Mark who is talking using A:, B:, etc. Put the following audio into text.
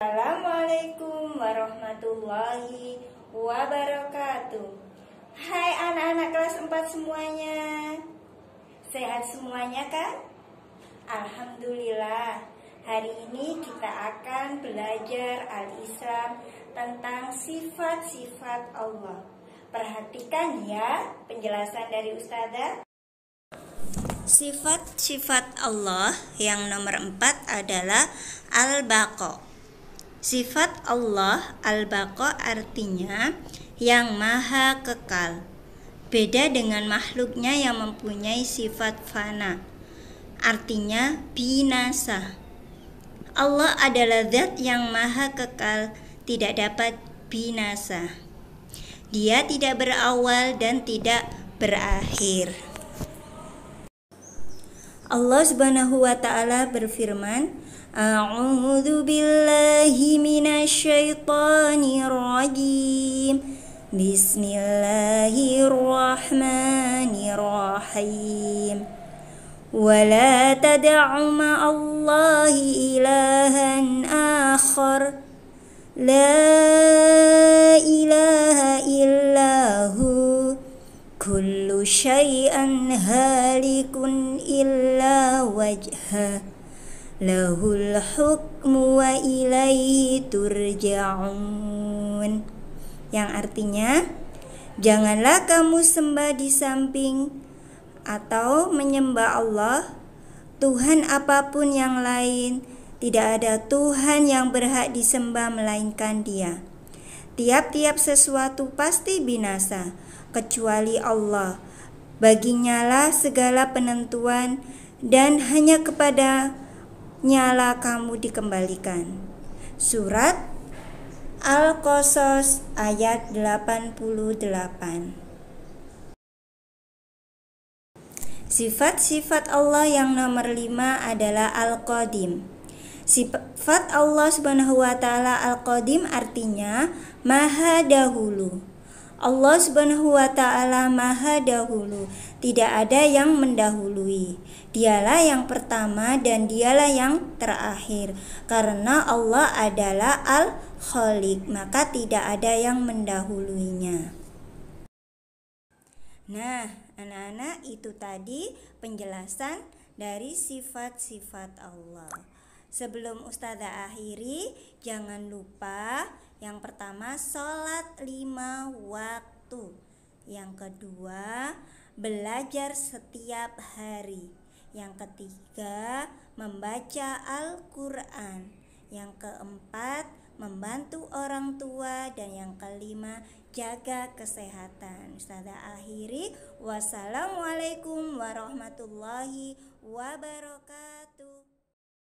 A: Assalamualaikum warahmatullahi wabarakatuh. Hai anak-anak kelas 4 semuanya. Sehat semuanya kan? Alhamdulillah. Hari ini kita akan belajar Al-Islam tentang sifat-sifat Allah. Perhatikan ya penjelasan dari Ustazah. Sifat-sifat Allah yang nomor empat adalah Al-Baqa Sifat Allah Al-Baqa artinya yang maha kekal. Beda dengan makhluknya yang mempunyai sifat fana. Artinya binasa. Allah adalah zat yang maha kekal, tidak dapat binasa. Dia tidak berawal dan tidak berakhir. Allah Subhanahu wa taala berfirman, أعوذ بالله من الشيطان الرجيم. بسم الله الرحمن الرحيم. ولا تدع مع الله إلها آخر. لا إله إلا هو. كل شيء هالك إلا وجهه. Lahul hukmu wa ilaihi turja'un. Yang artinya janganlah kamu sembah di samping atau menyembah Allah Tuhan apa pun yang lain tidak ada Tuhan yang berhak disembah melainkan Dia. Tiap-tiap sesuatu pasti binasa kecuali Allah. Baginya lah segala penentuan dan hanya kepada nyala kamu dikembalikan. Surat Al-Qasas ayat 88. Sifat-sifat Allah yang nomor lima adalah Al-Qadim. Sifat Allah Subhanahu wa taala Al-Qadim artinya maha dahulu. Allah Subhanahu wa taala Maha dahulu, tidak ada yang mendahului. Dialah yang pertama dan dialah yang terakhir. Karena Allah adalah Al-Khaliq, maka tidak ada yang mendahuluinya. Nah, anak-anak itu tadi penjelasan dari sifat-sifat Allah. Sebelum Ustazah akhiri, jangan lupa yang pertama, sholat lima waktu. Yang kedua, belajar setiap hari. Yang ketiga, membaca Al-Quran. Yang keempat, membantu orang tua. Dan yang kelima, jaga kesehatan. Ustazah akhiri, wassalamualaikum warahmatullahi wabarakatuh.